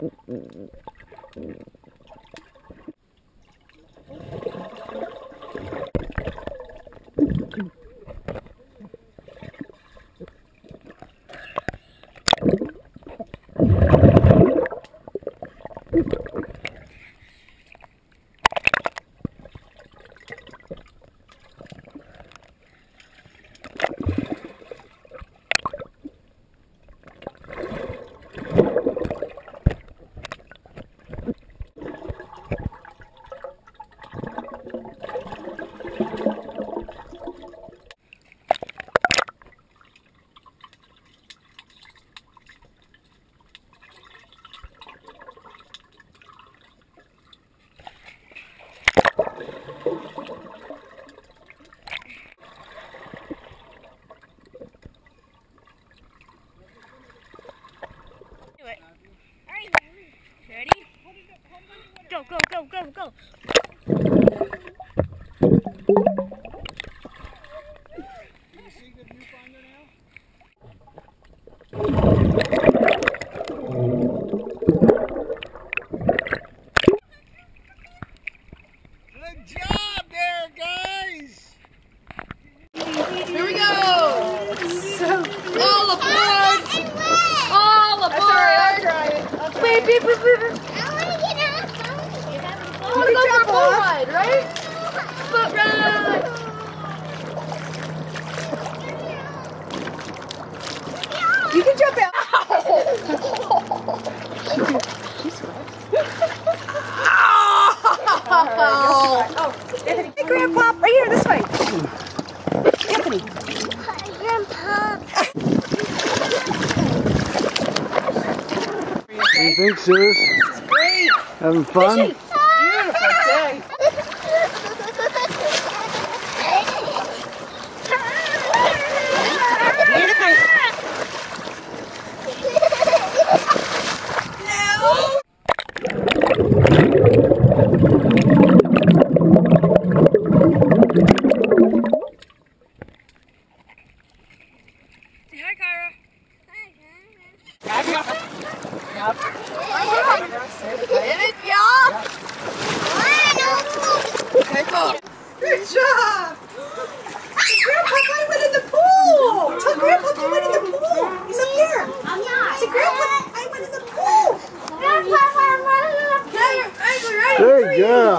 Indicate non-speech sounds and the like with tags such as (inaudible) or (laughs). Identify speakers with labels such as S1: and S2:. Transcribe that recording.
S1: Do it. Ready? Go, go,
S2: go, go, go. Good
S3: job there, guys!
S2: Here we go! All aboard! All aboard! I'll
S4: try it. I'll try Beep, it. beep,
S2: beep, beep, beep.
S1: I want to get out.
S2: I
S4: want to go for a boat ride, right?
S2: Boat ride!
S4: You can jump out. (laughs) (laughs)
S2: Oh,
S4: Anthony. Hey, Grandpa, right here, this way. Anthony.
S1: Grandpa.
S4: What do you
S3: think, Sis?
S4: Great.
S3: Having fun? Beautiful
S2: Hi, Kyra.
S1: Hi, Kyra.
S4: Good job! Grandpa went in the pool! Tell Grandpa he went in the pool! He's up there!
S1: I'm not!
S4: Say, Grandpa, I went in the pool!
S1: Grandpa, I went in the
S2: pool! There you go!